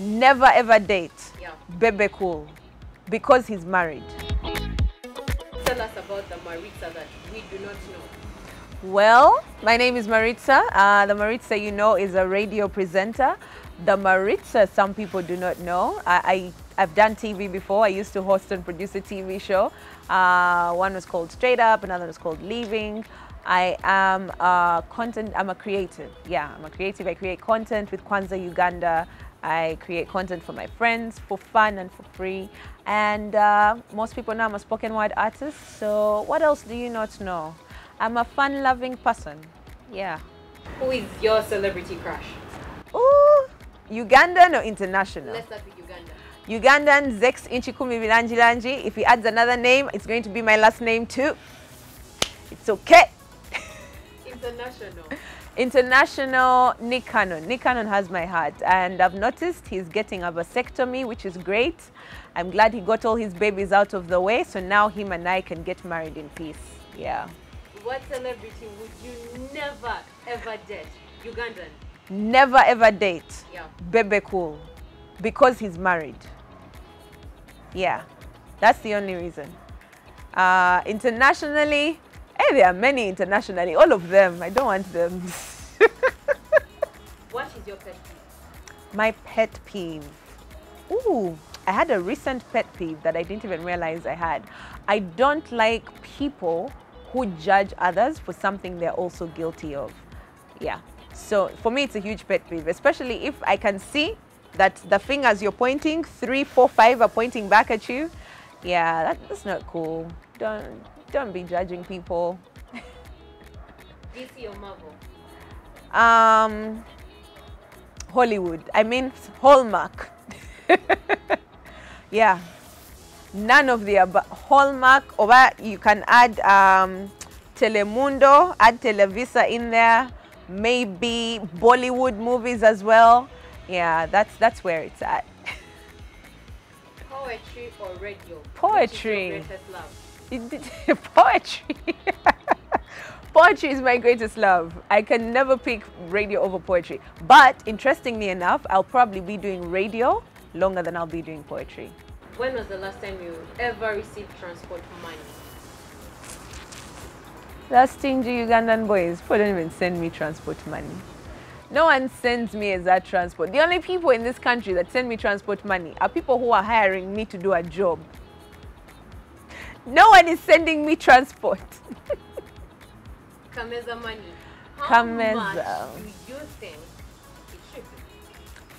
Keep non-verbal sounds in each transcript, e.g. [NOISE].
Never ever date. Yeah. Bebe cool. Because he's married. Tell us about the Maritza that we do not know. Well, my name is Maritza. Uh, the Maritza you know is a radio presenter. The Maritza some people do not know. I, I, have done TV before. I used to host and produce a TV show. Uh, one was called Straight Up, another was called Leaving. I am a content, I'm a creative. Yeah, I'm a creative. I create content with Kwanza Uganda. I create content for my friends for fun and for free. And uh, most people know I'm a spoken word artist. So what else do you not know? I'm a fun-loving person. Yeah. Who is your celebrity crush? Ooh, Ugandan or international? Let's start with Uganda. Ugandan Zex Inchikumi Bilangilangi. If he adds another name, it's going to be my last name too. It's okay. International. [LAUGHS] International Nick Cannon. Nick Cannon has my heart and I've noticed he's getting a vasectomy which is great. I'm glad he got all his babies out of the way so now him and I can get married in peace. Yeah. What celebrity would you never ever date? Ugandan. Never ever date Yeah. Bebe Cool because he's married. Yeah, that's the only reason. Uh, internationally, hey, there are many internationally, all of them. I don't want them. [LAUGHS] What is your pet peeve? My pet peeve. Ooh, I had a recent pet peeve that I didn't even realize I had. I don't like people who judge others for something they're also guilty of. Yeah. So for me, it's a huge pet peeve, especially if I can see that the fingers you're pointing, three, four, five are pointing back at you. Yeah, that, that's not cool. Don't don't be judging people. DC or Marvel? Um, Hollywood. I mean Hallmark. [LAUGHS] yeah. None of the above. Hallmark, or you can add um, Telemundo, add Televisa in there. Maybe Bollywood movies as well. Yeah, that's that's where it's at. [LAUGHS] Poetry or radio? Poetry. Which is your greatest love? Poetry. [LAUGHS] poetry is my greatest love. I can never pick radio over poetry. But interestingly enough, I'll probably be doing radio longer than I'll be doing poetry. When was the last time you ever received transport money? That stingy Ugandan boys, people don't even send me transport money. No one sends me as that transport. The only people in this country that send me transport money are people who are hiring me to do a job. No one is sending me transport. [LAUGHS] Kameza money. How Kameza. much do you think it should be?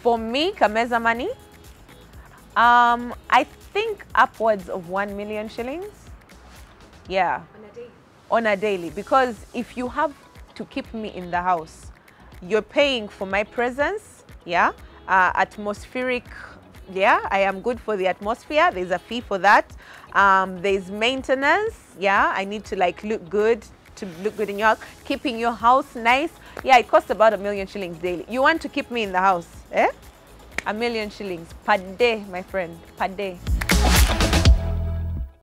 For me, Kameza money, um, I think upwards of 1 million shillings. Yeah, On a day? on a daily. Because if you have to keep me in the house, you're paying for my presence, yeah, uh, atmospheric, yeah, I am good for the atmosphere. There's a fee for that. Um, there's maintenance, yeah, I need to like look good to look good in your house. Keeping your house nice, yeah, it costs about a million shillings daily. You want to keep me in the house, eh? A million shillings per day, my friend, per day.